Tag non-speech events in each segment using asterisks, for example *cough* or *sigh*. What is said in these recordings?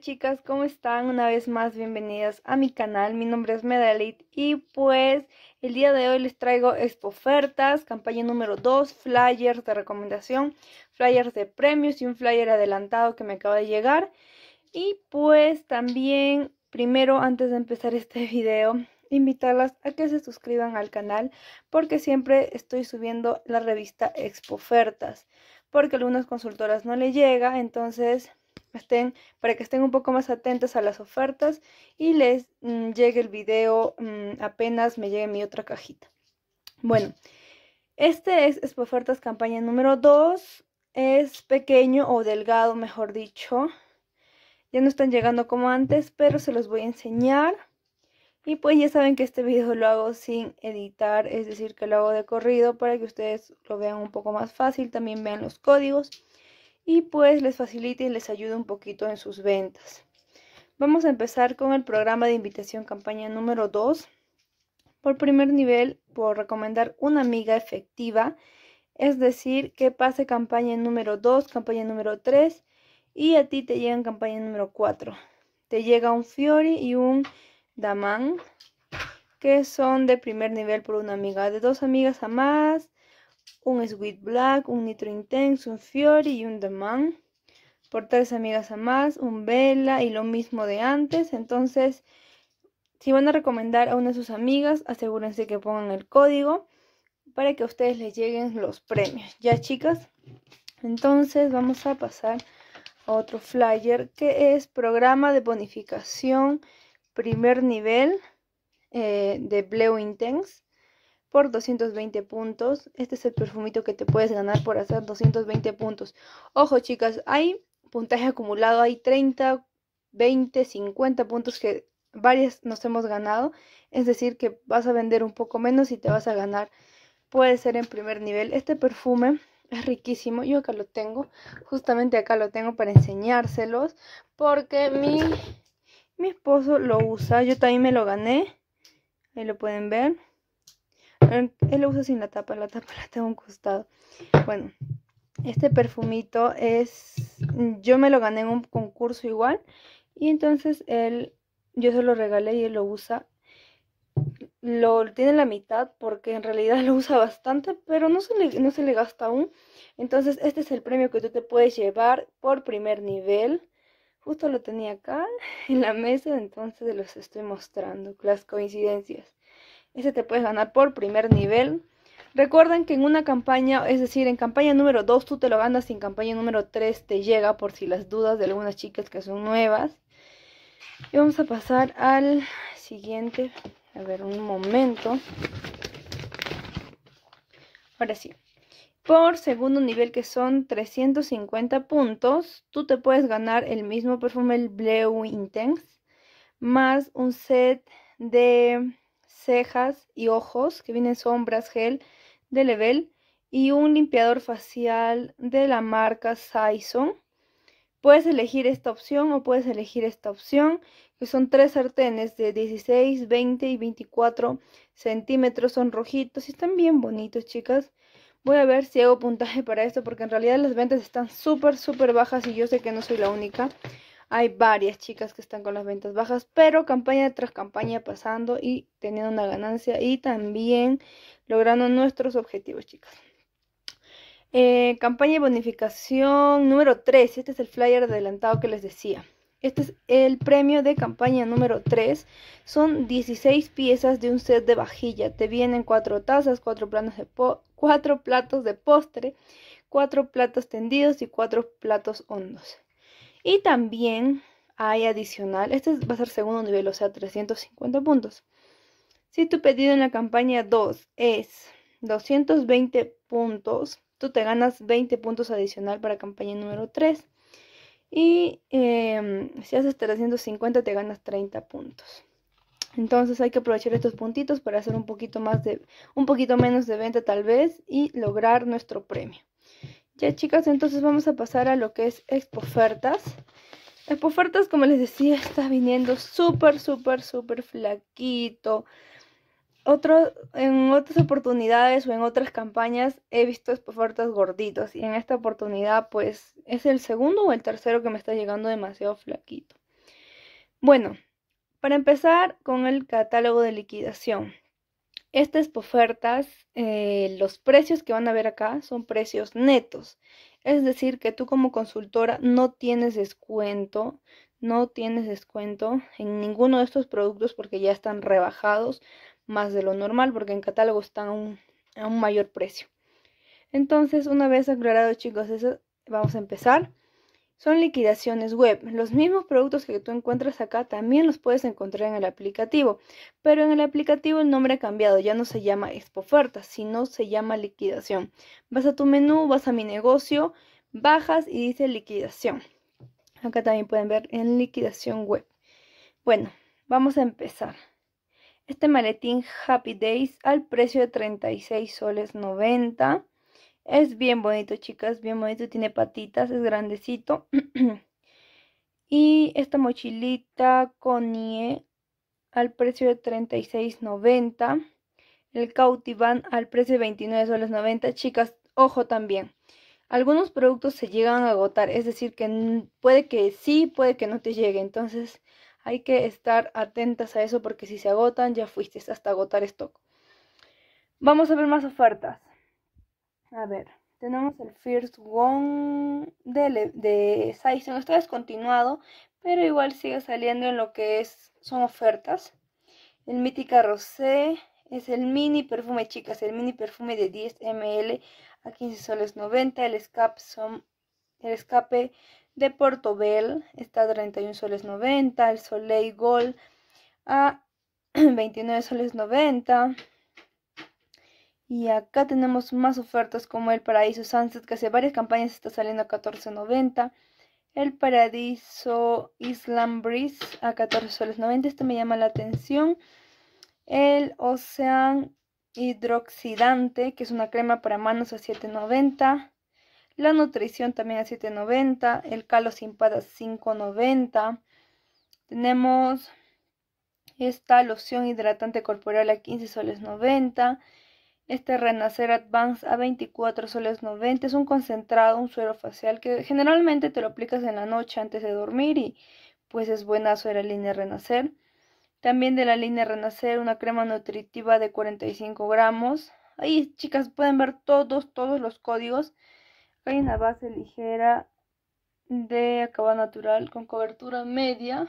chicas, ¿cómo están? Una vez más, bienvenidas a mi canal. Mi nombre es Medalit y pues el día de hoy les traigo expo ofertas, campaña número 2, flyers de recomendación, flyers de premios y un flyer adelantado que me acaba de llegar. Y pues también, primero, antes de empezar este *laughs* video, invitarlas a que se suscriban al canal porque siempre estoy subiendo la revista expo ofertas porque a algunas consultoras no le llega, entonces estén, para que estén un poco más atentas a las ofertas y les mm, llegue el video mm, apenas me llegue mi otra cajita. Bueno, este es Expo Ofertas campaña número 2. Es pequeño o delgado, mejor dicho. Ya no están llegando como antes, pero se los voy a enseñar. Y pues ya saben que este video lo hago sin editar, es decir, que lo hago de corrido para que ustedes lo vean un poco más fácil. También vean los códigos y pues les facilite y les ayude un poquito en sus ventas. Vamos a empezar con el programa de invitación campaña número 2. Por primer nivel, por recomendar una amiga efectiva, es decir, que pase campaña número 2, campaña número 3 y a ti te llega campaña número 4. Te llega un Fiori y un Daman, que son de primer nivel por una amiga. De dos amigas a más, un Sweet Black, un Nitro Intense, un Fiori y un Daman. Por tres amigas a más, un Vela y lo mismo de antes. Entonces, si van a recomendar a una de sus amigas, asegúrense que pongan el código para que a ustedes les lleguen los premios. ¿Ya, chicas? Entonces, vamos a pasar a otro flyer que es programa de bonificación primer nivel eh, de Bleu Intense por 220 puntos. Este es el perfumito que te puedes ganar por hacer 220 puntos. Ojo chicas, hay puntaje acumulado, hay 30, 20, 50 puntos que varias nos hemos ganado. Es decir, que vas a vender un poco menos y te vas a ganar. Puede ser en primer nivel. Este perfume es riquísimo. Yo acá lo tengo. Justamente acá lo tengo para enseñárselos. Porque mi mi esposo lo usa, yo también me lo gané. Ahí lo pueden ver. Él, lo usa sin la tapa, la tapa *laughs* la tengo un costado. Bueno, este perfumito es, yo me lo gané en un concurso igual. Y entonces él, yo se lo regalé y él lo usa. Lo tiene la mitad porque en realidad *laughs* lo usa bastante, pero no se le, no se le gasta aún. Entonces este es el premio que tú te puedes llevar por primer nivel. Justo lo tenía acá *laughs* en la mesa, entonces los estoy mostrando, las coincidencias. Ese te puedes ganar por primer nivel. Recuerden que en una campaña, es decir, en campaña número 2 tú te lo ganas y en campaña número 3 te llega por si las dudas de algunas chicas que son nuevas. Y vamos a pasar al siguiente. A ver, un momento. Ahora sí por segundo nivel que son 350 puntos, tú te puedes ganar el mismo perfume, el Bleu Intense, más un set de cejas y ojos que vienen sombras gel de Level y un limpiador facial de la marca Saison. Puedes elegir esta opción o puedes elegir esta opción, que son tres sartenes de 16, 20 y 24 centímetros. Son rojitos y están bien bonitos, chicas. Voy a ver si hago puntaje para esto porque en realidad las ventas están súper, súper bajas y yo sé que no soy la única. Hay varias chicas que están con las ventas bajas, pero campaña tras campaña pasando y teniendo una ganancia y también logrando nuestros objetivos, chicas. Eh, campaña de bonificación número 3. Este es el flyer adelantado que les decía. Este es el premio de campaña número 3. Son 16 piezas de un set de vajilla. Te vienen 4 tazas, 4 platos de, cuatro platos de postre, 4 platos tendidos y 4 platos hondos. Y también hay adicional, este va a ser segundo nivel, o sea, 350 puntos. Si tu pedido en la campaña 2 es 220 puntos, tú te ganas 20 puntos adicional para campaña número 3. Y em, si haces 350 te ganas 30 puntos. Entonces hay que aprovechar estos puntitos para hacer un poquito más de, un poquito menos de venta tal vez y lograr nuestro premio. Ya chicas, entonces vamos a pasar a lo que es Expo Ofertas. Expo Ofertas, como les decía, está viniendo súper, súper, súper flaquito en otras oportunidades o en otras campañas he visto ofertas gorditos y en esta oportunidad pues es el segundo o el tercero que me está llegando demasiado flaquito. Bueno, para empezar con el catálogo de liquidación. Estas ofertas, eh, los precios que van a ver acá son precios netos. Es decir, que tú como consultora no tienes descuento, no tienes descuento en ninguno de estos productos porque ya están rebajados más de lo normal porque en catálogo están a un, a un mayor precio. Entonces, una vez aclarado chicos, eso, vamos a empezar son liquidaciones web. Los mismos productos que tú encuentras acá también los puedes encontrar en el aplicativo, pero en el aplicativo el nombre ha cambiado, ya no se llama Expo Ofertas, sino se llama liquidación. Vas a tu menú, vas a mi negocio, bajas y dice liquidación. Acá también pueden ver en liquidación web. Bueno, vamos a empezar. Este maletín Happy Days al precio de 36 soles 90. Es bien bonito, chicas, bien bonito. Tiene patitas, es grandecito. *clears throat* y esta mochilita con Nie al precio de $36.90. El Cautivan al precio de 29 soles 90. Chicas, ojo también. Algunos productos se llegan a agotar, es decir, que puede que sí, puede que no te llegue. Entonces hay que estar atentas a eso porque si se agotan ya fuiste hasta agotar stock. Vamos a ver más ofertas. A ver, tenemos el First One de, de. Está descontinuado, pero igual sigue saliendo en lo que es son ofertas. El Mítica Rosé es el mini perfume, chicas, el mini perfume de 10 ml a 15 soles 90. El escape, son, el escape de Portobel está a 31 soles 90. El Soleil Gold a *clears throat* 29 soles 90. Y acá tenemos más ofertas como el Paraíso Sunset, que hace varias campañas está saliendo a 14.90. El Paradiso Island Breeze a 14 soles 90. Este me llama la atención. El Ocean Hidroxidante, que es una crema para manos a 7.90. La nutrición también a 7.90. El Calo sin padas 5.90. Tenemos esta loción hidratante corporal a 15 soles 90. Este Renacer Advance a 24 soles 90 es un concentrado, un suero facial que generalmente te lo aplicas en la noche antes de dormir y pues es buenazo de la línea Renacer. También de la línea Renacer una crema nutritiva de 45 gramos. Ahí chicas pueden ver todos, todos los códigos. Hay una base ligera de acabado natural con cobertura media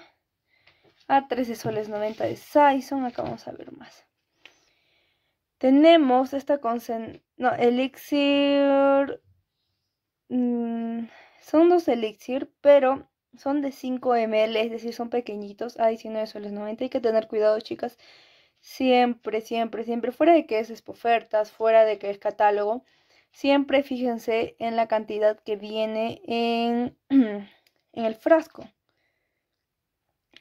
a 13 soles 90 de Saison. Acá vamos a ver más. Tenemos esta concen... No, elixir... Mm, son dos elixir, pero son de 5 ml, es decir, son pequeñitos a 19 soles 90. Hay que tener cuidado, chicas. Siempre, siempre, siempre, fuera de que es ofertas, fuera de que es catálogo, siempre fíjense en la cantidad que viene en, *clears throat* en el frasco.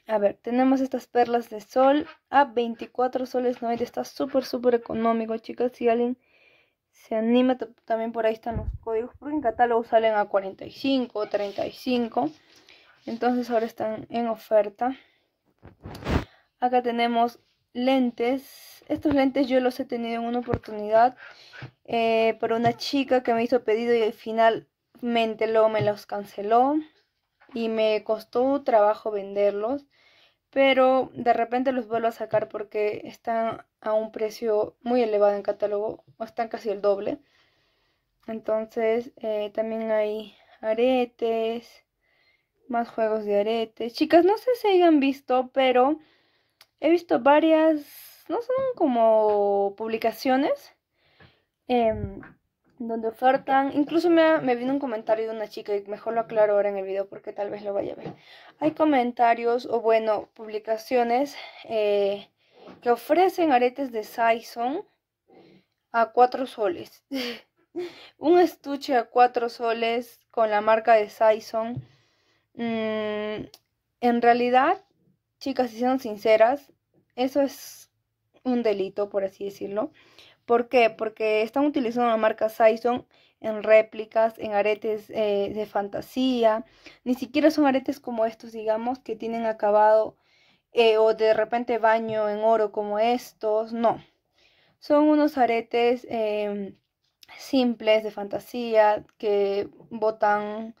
A ver, tenemos estas perlas de sol a 24 soles 90. Está súper, súper económico, chicas. Si alguien se anima, también por ahí están los códigos. Porque en catálogo salen a 45, 35. Entonces ahora están en oferta. Acá tenemos lentes. Estos lentes yo los he tenido en una oportunidad eh, por una chica que me hizo pedido y finalmente luego me los canceló. Y me costó trabajo venderlos pero de repente los vuelvo a sacar porque están a un precio muy elevado en catálogo, o están casi el doble. Entonces eh, también hay aretes, más juegos de aretes. Chicas, no sé si hayan visto, pero he visto varias, no son como publicaciones. Em, donde ofertan, incluso me, me, vino un comentario de una chica y mejor lo aclaro ahora en el video porque tal vez lo vaya a ver. Hay comentarios o bueno, publicaciones eh, que ofrecen aretes de Saison a 4 soles. *laughs* un estuche a 4 soles con la marca de Saison. Mm, en realidad, chicas, si son sinceras, eso es un delito, por así decirlo. ¿Por qué? Porque están utilizando la marca Saison en réplicas, en aretes eh, de fantasía. Ni siquiera son aretes como estos, digamos, que tienen acabado eh, o de repente baño en oro como estos. No. Son unos aretes em, simples de fantasía que botan...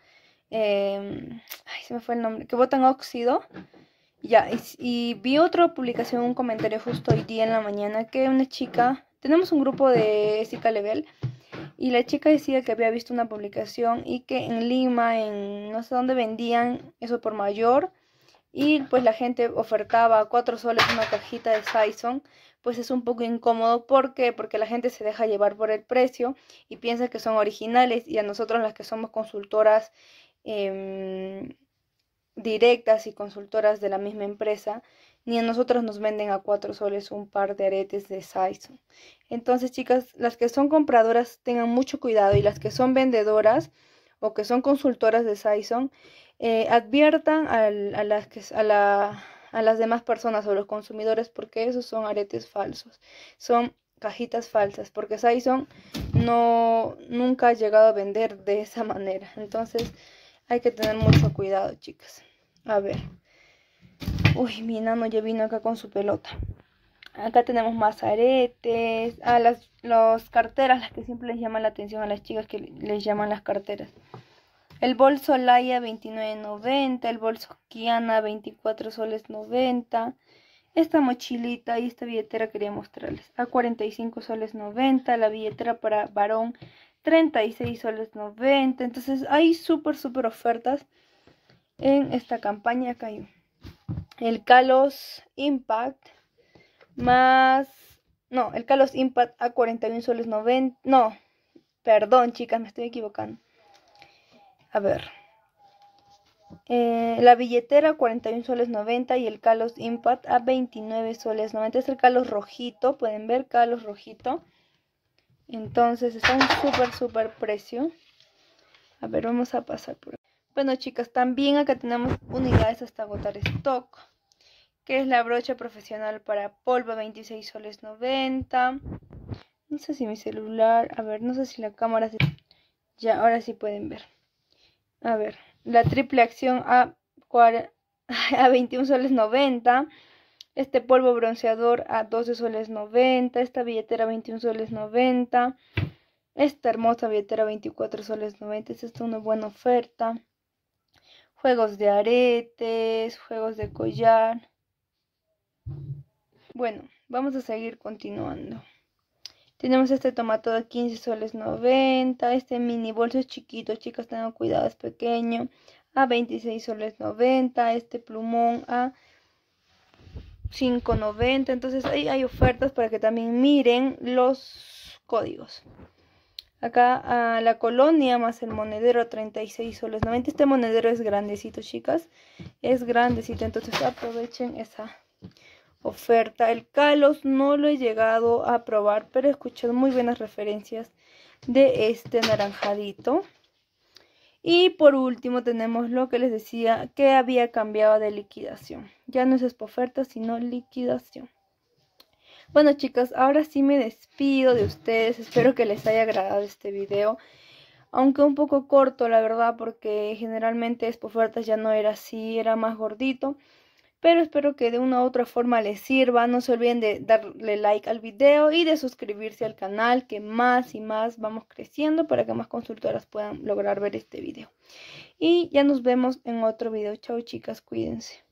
Em, ay, se me fue el nombre. Que botan óxido Ya, y, vi otra publicación, un comentario justo hoy día en la mañana que una chica, tenemos un grupo de Zika Level y la chica decía que había visto una publicación y que en Lima, en no sé dónde vendían eso por mayor y pues la gente ofertaba cuatro soles una cajita de Saison, pues es un poco incómodo. ¿Por qué? Porque la gente se deja llevar por el precio y piensa que son originales y a nosotros las que somos consultoras em, directas y consultoras de la misma empresa, ni a nosotros nos venden a cuatro soles un par de aretes de Saison. Entonces, chicas, las que son compradoras tengan mucho cuidado y las que son vendedoras o que son consultoras de Saison, eh, adviertan a las demás personas o los consumidores porque esos son aretes falsos, son cajitas falsas, porque Saison no nunca ha llegado a vender de esa manera. Entonces, hay que tener mucho cuidado, chicas. A ver. Uy, mi nano ya vino acá con su pelota. Acá tenemos más aretes. Ah, las los carteras, las que siempre les llaman la atención a las chicas que les llaman las carteras. El bolso Laia 29.90, el bolso Kiana 24 soles 90. Esta mochilita y esta billetera quería mostrarles. A 45 soles 90, la billetera para varón 36 soles 90. Entonces hay súper, súper ofertas en esta campaña. Acá hay el Calos Impact más... No, el Calos Impact a 41 soles 90. No, perdón chicas, me estoy equivocando. A ver. Eh, la billetera 41 soles 90 y el Calos Impact a 29 soles 90. Es el Calos rojito, pueden ver Calos rojito. Entonces está un súper, súper precio. A ver, vamos a pasar por Bueno, chicas, también acá tenemos unidades hasta agotar stock. Que es la brocha profesional para polvo, 26 soles 90. No sé si mi celular... A ver, no sé si la cámara... Ya, ahora sí pueden ver. A ver, la triple acción a, *laughs* a 21 soles 90 este polvo bronceador a 12 soles 90, esta billetera 21 soles 90, esta hermosa billetera 24 soles 90, esta es una buena oferta. Juegos de aretes, juegos de collar. Bueno, vamos a seguir continuando. Tenemos este tomato de 15 soles 90, este mini bolso es chiquito, chicas, tengan cuidado, es pequeño, a 26 soles 90, este plumón a 5.90. Entonces ahí hay ofertas para que también miren los códigos. Acá a la colonia más el monedero 36 soles 90. Este monedero es grandecito, chicas. Es grandecito, entonces aprovechen esa oferta. El Calos no lo he llegado a probar, pero he escuchado muy buenas referencias de este naranjadito. Y por último tenemos lo que les decía que había cambiado de liquidación. Ya no es oferta, sino liquidación. Bueno chicas, ahora sí me despido de ustedes. Espero que les haya agradado este video. Aunque un poco corto, la verdad, porque generalmente ofertas ya no era así, era más gordito pero espero que de una u otra forma les sirva. No se olviden de darle like al video y de suscribirse al canal, que más y más vamos creciendo para que más consultoras puedan lograr ver este video. Y ya nos vemos en otro video. Chao chicas, cuídense.